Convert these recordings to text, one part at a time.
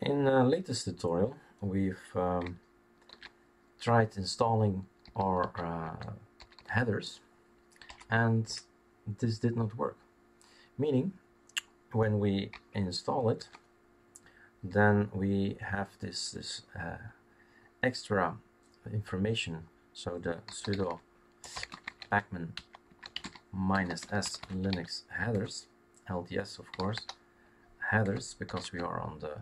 In the latest tutorial we've um, tried installing our uh, headers and this did not work. Meaning when we install it then we have this, this uh, extra information. So the sudo pacman minus s linux headers LTS of course headers because we are on the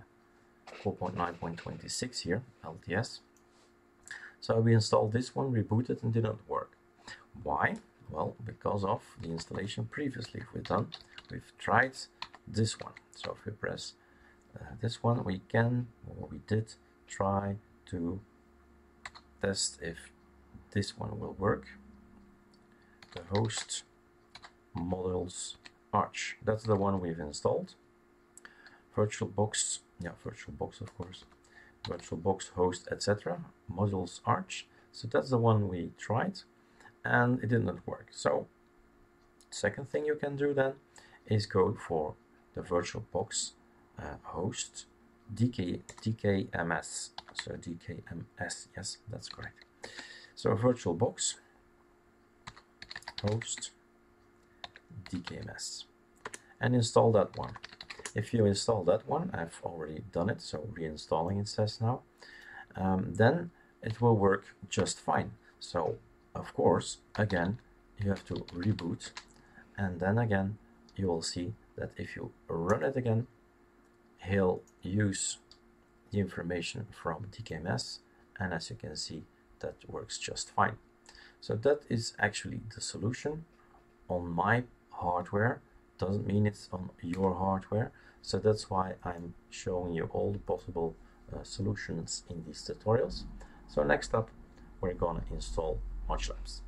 4.9.26 here, LTS. So we installed this one, rebooted and didn't work. Why? Well, because of the installation previously we've done. We've tried this one. So if we press uh, this one, we can, or we did try to test if this one will work. The host modules arch. That's the one we've installed. VirtualBox yeah VirtualBox of course. VirtualBox host etc modules arch. So that's the one we tried and it didn't work. So second thing you can do then is go for the VirtualBox uh, host DK, DKMS so DKMS yes that's correct. So VirtualBox host DKMS and install that one if you install that one, I've already done it, so reinstalling it says now, um, then it will work just fine. So, of course, again, you have to reboot, and then again, you will see that if you run it again, he'll use the information from DKMS, and as you can see, that works just fine. So that is actually the solution on my hardware doesn't mean it's on your hardware. So that's why I'm showing you all the possible uh, solutions in these tutorials. So next up we're gonna install ArchLabs